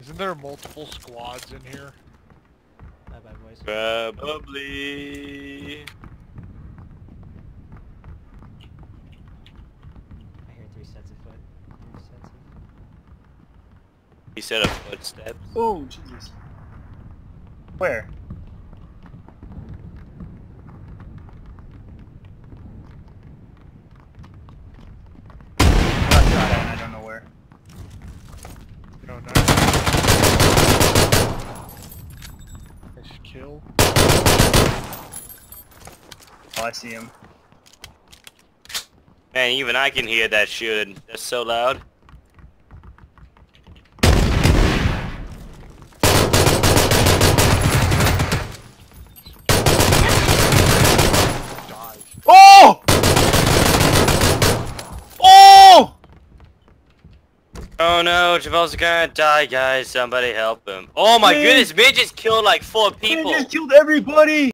Isn't there multiple squads in here? Bye bye boys. Probably. I hear three sets of foot. Three sets of... He said of footsteps. Oh, Jesus. Where? Kill. Oh, I see him. Man, even I can hear that shooting. That's so loud. Dies. Oh! Oh! Oh no, Javel's gonna die, guys. Somebody help him. Oh my Man. goodness, Midge just killed like four Man people. just killed everybody!